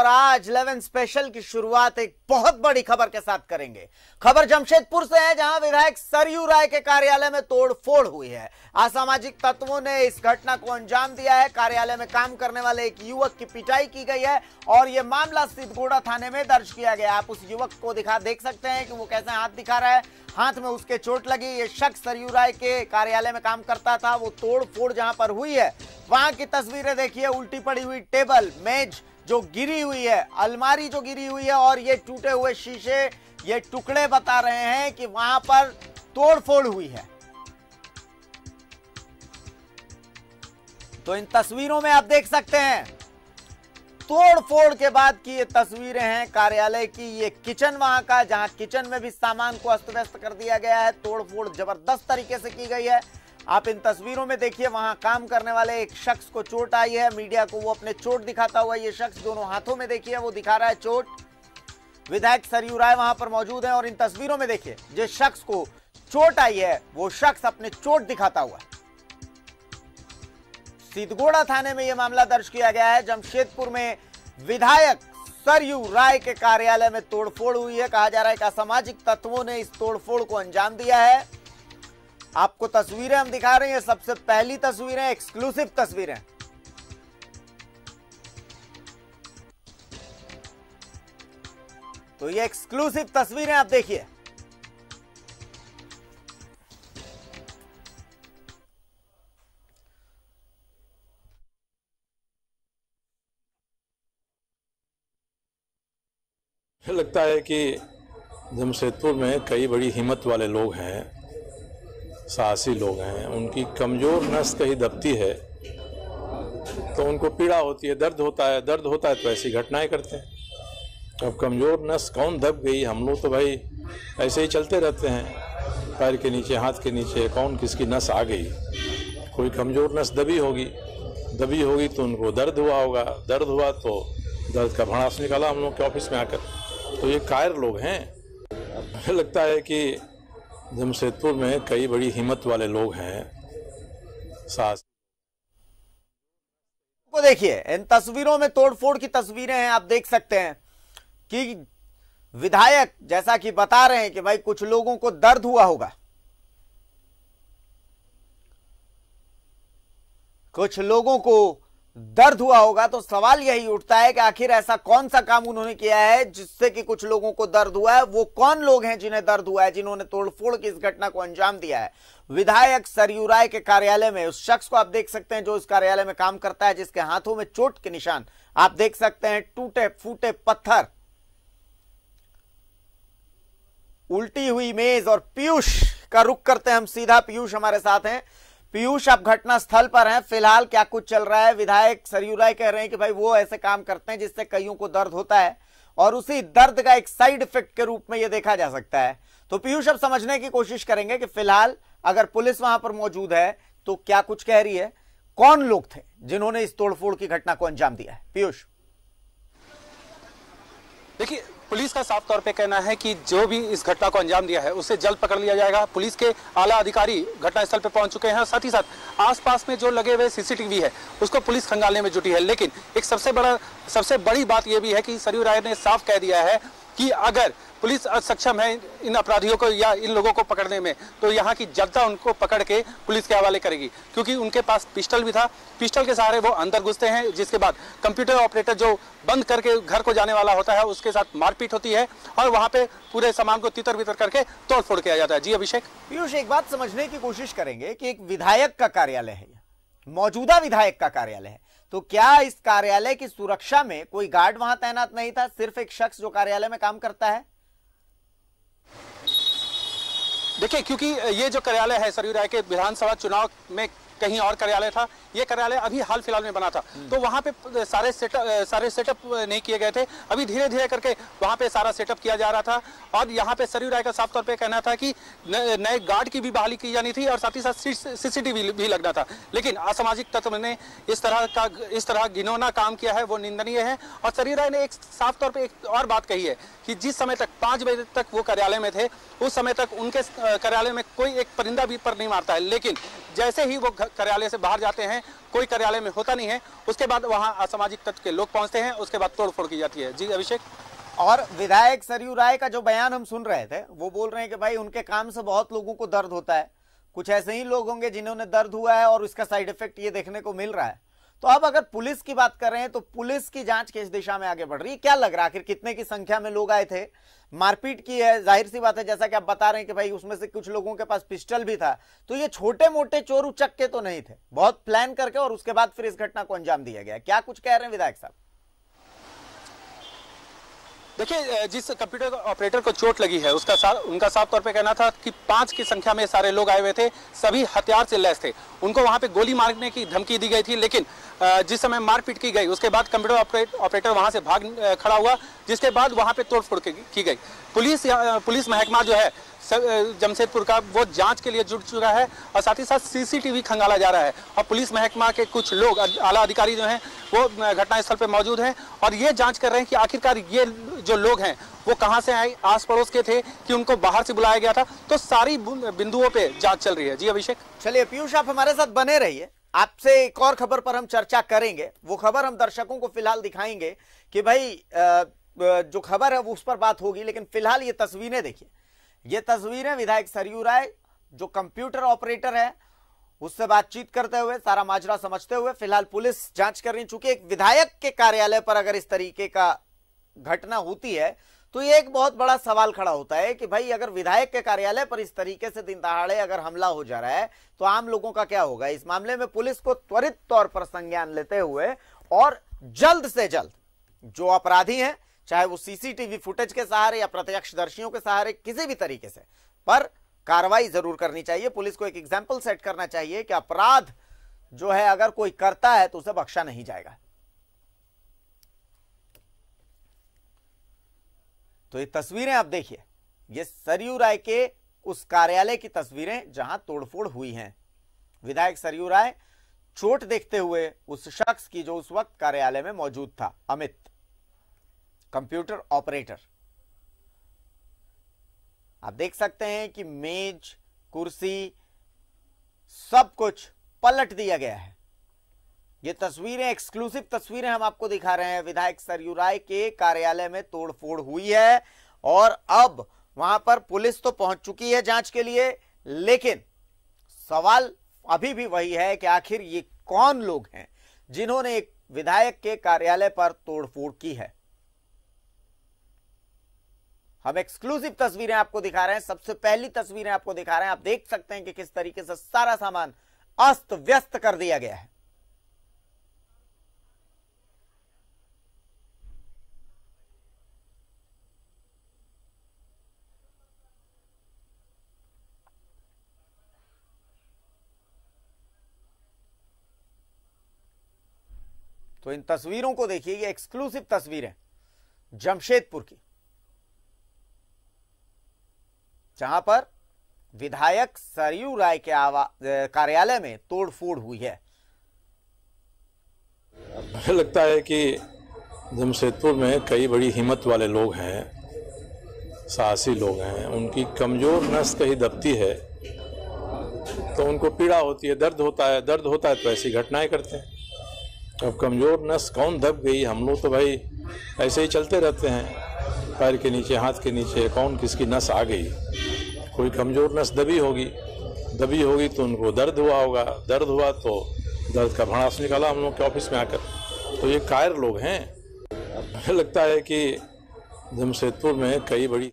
और आज 11 स्पेशल की शुरुआत एक बहुत बड़ी खबर के साथ करेंगे। खबर जमशेदपुर से है, जहाँ विधायक सरयू राय के कार्यालय में तोड़फोड़ हुई है। असामाजिक तत्वों ने इस घटना को अंजाम दिया है। कार्यालय में काम करने वाले एक युवक की पिटाई की गई है और यह मामला सिद्धगोड़ा थाने में दर्ज किया गया आप उस युवक को दिखा, देख सकते हैं कि वो कैसे हाथ दिखा रहा है। हाथ में उसके चोट लगी। ये शख्स सरयू राय के कार्यालय में काम करता था। वो तोड़ फोड़ जहाँ पर हुई है, वहाँ की तस्वीरें देखिए। उल्टी पड़ी हुई टेबल, मेज जो गिरी हुई है, अलमारी जो गिरी हुई है और ये टूटे हुए शीशे, ये टुकड़े बता रहे हैं कि वहाँ पर तोड़फोड़ हुई है। तो इन तस्वीरों में आप देख सकते हैं, तोड़फोड़ के बाद की ये तस्वीरें हैं कार्यालय की, ये किचन वहाँ का, जहाँ किचन में भी सामान को अस्त व्यस्त कर दिया गया है, तोड़फोड़ ज़बरदस्त तरीके से की गई है। आप इन तस्वीरों में देखिए, वहाँ काम करने वाले एक शख्स को चोट आई है। मीडिया को वो अपने चोट दिखाता हुआ ये शख्स दोनों हाथों में देखिए, वो दिखा रहा है चोट। विधायक सरयू राय वहाँ पर मौजूद है और इन तस्वीरों में देखिए, जिस शख्स को चोट आई है, वो शख्स अपने चोट दिखाता हुआ सिद्धगोड़ा थाने में यह मामला दर्ज किया गया है। जमशेदपुर में विधायक सरयू राय के कार्यालय में तोड़फोड़ हुई है। कहा जा रहा है कि असामाजिक तत्वों ने इस तोड़फोड़ को अंजाम दिया है। आपको तस्वीरें हम दिखा रहे हैं सबसे पहली तस्वीरें एक्सक्लूसिव तस्वीरें। तो ये एक्सक्लूसिव तस्वीरें आप देखिए। लगता है कि जमशेदपुर में कई बड़ी हिम्मत वाले लोग हैं। साहसी लोग हैं, उनकी कमज़ोर नस कहीं दबती है तो उनको पीड़ा होती है, दर्द होता है, दर्द होता है तो ऐसी घटनाएँ करते हैं। अब कमज़ोर नस कौन दब गई, हम लोग तो भाई ऐसे ही चलते रहते हैं, पैर के नीचे, हाथ के नीचे, कौन किसकी नस आ गई? कोई कमज़ोर नस दबी होगी दबी होगी तो उनको दर्द हुआ होगा, दर्द हुआ तो दर्द का भड़ास निकाला हम लोग के ऑफ़िस में आकर। तो ये कायर लोग हैं मुझे लगता है कि जमशेदपुर में कई बड़ी हिम्मत वाले लोग हैं। सास को देखिए, इन तस्वीरों में तोड़फोड़ की तस्वीरें हैं, आप देख सकते हैं कि विधायक जैसा कि बता रहे हैं कि भाई कुछ लोगों को दर्द हुआ होगा। कुछ लोगों को दर्द हुआ होगा तो सवाल यही उठता है कि आखिर ऐसा कौन सा काम उन्होंने किया है जिससे कि कुछ लोगों को दर्द हुआ है? वो कौन लोग हैं जिन्हें दर्द हुआ है, जिन्होंने तोड़फोड़ की इस घटना को अंजाम दिया है? विधायक सरयू राय के कार्यालय में, उस शख्स को आप देख सकते हैं जो इस कार्यालय में काम करता है, जिसके हाथों में चोट के निशान। आप देख सकते हैं, टूटे फूटे पत्थर, उल्टी हुई मेज और पीयूष का रुख करते हैं हम, सीधा पीयूष हमारे साथ हैं। पीयूष, आप घटना स्थल पर हैं। फ़िलहाल क्या कुछ चल रहा है? विधायक सरयू राय कह रहे हैं कि भाई वो ऐसे काम करते हैं जिससे कईयों को दर्द होता है और उसी दर्द का एक साइड इफ़ेक्ट के रूप में ये देखा जा सकता है। तो पीयूष अब समझने की कोशिश करेंगे कि फ़िलहाल अगर पुलिस वहाँ पर मौजूद है तो क्या कुछ कह रही है? कौन लोग थे जिन्होंने इस तोड़फोड़ की घटना को अंजाम दिया है? पीयूष। देखिए, पुलिस का साफ़ तौर पे कहना है कि जो भी इस घटना को अंजाम दिया है, उसे जल्द पकड़ लिया जाएगा। पुलिस के आला अधिकारी घटनास्थल पर पहुँच चुके हैं। और साथ ही साथ, आसपास में जो लगे हुए सीसीटीवी है, उसको पुलिस खंगालने में जुटी है। लेकिन एक सबसे बड़ा, सबसे बड़ी बात यह भी है कि सरयू राय ने साफ़ कह दिया है कि अगर पुलिस सक्षम है इन अपराधियों को या इन लोगों को पकड़ने में। तो यहाँ की जनता उनको पकड़ के पुलिस के हवाले करेगी, क्योंकि उनके पास पिस्टल भी था। पिस्टल के सहारे वो अंदर घुसते हैं, जिसके बाद कंप्यूटर ऑपरेटर जो बंद करके घर को जाने वाला होता है, उसके साथ मारपीट होती है और वहाँ पे पूरे सामान को तितर बितर करके तोड़फोड़ किया जाता है। जी अभिषेक? पीयूष, एक बात समझने की कोशिश करेंगे कि एक विधायक का कार्यालय है मौजूदा विधायक का कार्यालय है। तो क्या इस कार्यालय की सुरक्षा में कोई गार्ड वहाँ तैनात नहीं था? सिर्फ़ एक शख्स जो कार्यालय में काम करता है? देखिए क्योंकि ये जो कार्यालय है सरयू राय के विधानसभा चुनाव में कहीं और कार्यालय था ये कार्यालय अभी हाल फ़िलहाल में बना था। तो वहाँ पे सारे सेटअप सारे सेटअप नहीं किए गए थे। अभी धीरे धीरे करके वहाँ पे सारा सेटअप किया जा रहा था। और यहाँ पे सरयू राय का साफ़ तौर पे कहना था कि नए गार्ड की भी बहाली की जानी थी और साथ ही साथ सीसीटीवी भी लगना था। लेकिन असामाजिक तत्व ने इस तरह का इस तरह घिनौना काम किया है वो निंदनीय है। और सरयू राय ने एक साफ़ तौर पर एक और बात कही है कि जिस समय तक पाँच बजे तक वो कार्यालय में थे उस समय तक उनके कार्यालय में कोई एक परिंदा भी पर नहीं मारता है। लेकिन जैसे ही वो कार्यालय से बाहर जाते हैं, कोई कार्यालय में होता नहीं है, उसके बाद वहाँ असामाजिक तत्व के लोग पहुँचते हैं, उसके बाद तोड़फोड़ की जाती है। जी, अभिषेक? और विधायक सरयू राय का जो बयान हम सुन रहे थे, वो बोल रहे हैं कि भाई उनके काम से बहुत लोगों को दर्द होता है। कुछ ऐसे ही लोग होंगे जिन्होंने दर्द हुआ है और उसका साइड इफ़ेक्ट ये देखने को मिल रहा है। तो अब अगर पुलिस की बात कर रहे हैं तो पुलिस की जाँच किस दिशा में आगे बढ़ रही है? क्या लग रहा है आखिर कितने की संख्या में लोग आए थे? मारपीट की है, ज़ाहिर सी बात है, जैसा कि आप बता रहे हैं कि भाई उसमें से कुछ लोगों के पास पिस्टल भी था। तो ये छोटे मोटे चोर उचक के तो नहीं थे। बहुत प्लान करके और उसके बाद फिर इस घटना को अंजाम दिया गया। क्या कुछ कह रहे हैं विधायक साहब? देखिए जिस कंप्यूटर ऑपरेटर को चोट लगी है उसका सा, उनका साफ़ तौर पे कहना था कि पाँच की संख्या में सारे लोग आए हुए थे सभी हथियार से लैस थे। उनको वहाँ पे गोली मारने की धमकी दी गई थी लेकिन जिस समय मारपीट की गई उसके बाद कंप्यूटर ऑपरेटर वहाँ से भाग खड़ा हुआ जिसके बाद वहाँ पे तोड़फोड़ की गई। पुलिस पुलिस महकमा जो है जमशेदपुर का वो जाँच के लिए जुट चुका है और साथ ही साथ सीसीटीवी खंगाला जा रहा है। और पुलिस महकमा के कुछ लोग आला अधिकारी जो हैं वो घटनास्थल पर मौजूद हैं और ये जाँच कर रहे हैं कि आखिरकार ये जो लोग हैं, वो कहाँ से आए आस पड़ोस के थे कि उनको बाहर से बुलाया गया था। तो सारी बिंदुओं पे जाँच चल रही है। जी अभिषेक। चलिए, पीयूष, आप हमारे साथ बने रहिए। आपसे एक और खबर पर हम चर्चा करेंगे। वो खबर हम दर्शकों को फ़िलहाल दिखाएँगे कि भाई जो खबर है वो उस पर बात होगी, लेकिन फ़िलहाल ये तस्वीरें देखिए। ये तस्वीरें विधायक सरयू राय, जो कंप्यूटर ऑपरेटर है उससे बातचीत करते हुए, सारा माजरा समझते हुए, फ़िलहाल पुलिस जाँच कर रही चूँकि एक विधायक के कार्यालय पर अगर इस तरीके का घटना होती है तो ये एक बहुत बड़ा सवाल खड़ा होता है कि भाई, अगर विधायक के कार्यालय पर इस तरीके से दिन दहाड़े अगर हमला हो जा रहा है तो आम लोगों का क्या होगा? इस मामले में पुलिस को त्वरित तौर पर संज्ञान लेते हुए और जल्द से जल्द जो अपराधी हैं, चाहे वो सीसीटीवी फुटेज के सहारे या प्रत्यक्षदर्शियों के सहारे, किसी भी तरीके से, पर कार्रवाई ज़रूर करनी चाहिए। पुलिस को एक एग्ज़ाम्पल सेट करना चाहिए कि अपराध जो है, अगर कोई करता है तो उसे बख्शा नहीं जाएगा। तो ये तस्वीरें आप देखिए। ये सरयू राय के उस कार्यालय की तस्वीरें जहाँ तोड़फोड़ हुई हैं। विधायक सरयू राय चोट देखते हुए उस शख्स की जो उस वक्त कार्यालय में मौजूद था, अमित, कंप्यूटर ऑपरेटर। आप देख सकते हैं कि मेज, कुर्सी, सब कुछ पलट दिया गया है। ये तस्वीरें, एक्सक्लूसिव तस्वीरें हम आपको दिखा रहे हैं। विधायक सरयू राय के कार्यालय में तोड़फोड़ हुई है और अब वहाँ पर पुलिस तो पहुँच चुकी है जाँच के लिए, लेकिन सवाल अभी भी वही है कि आखिर ये कौन लोग हैं जिन्होंने एक विधायक के कार्यालय पर तोड़फोड़ की है। हम एक्सक्लूसिव तस्वीरें आपको दिखा रहे हैं। सबसे पहली तस्वीरें आपको दिखा रहे हैं। आप देख सकते हैं कि किस तरीके से सारा सामान अस्त व्यस्त कर दिया गया है। तो इन तस्वीरों को देखिए, ये एक्सक्लूसिव तस्वीरें जमशेदपुर की। जहाँ पर विधायक सरयू राय के कार्यालय में तोड़फोड़ हुई है। मुझे लगता है कि जमशेदपुर में कई बड़ी हिम्मत वाले लोग हैं, साहसी लोग हैं। उनकी कमज़ोर नस कहीं दबती है तो उनको पीड़ा होती है, दर्द होता है, दर्द होता है तो ऐसी घटनाएँ करते हैं। अब कमज़ोर नस कौन दब गई? हम लोग तो भाई ऐसे ही चलते रहते हैं। पैर के नीचे, हाथ के नीचे, कौन किसकी नस आ गई? कोई कमज़ोर नस दबी होगी। दबी होगी तो उनको दर्द हुआ होगा। दर्द हुआ तो दर्द का भड़ास निकाला हम लोग के ऑफ़िस में आकर। तो ये कायर लोग हैं। लगता है कि जमशेदपुर में कई बड़ी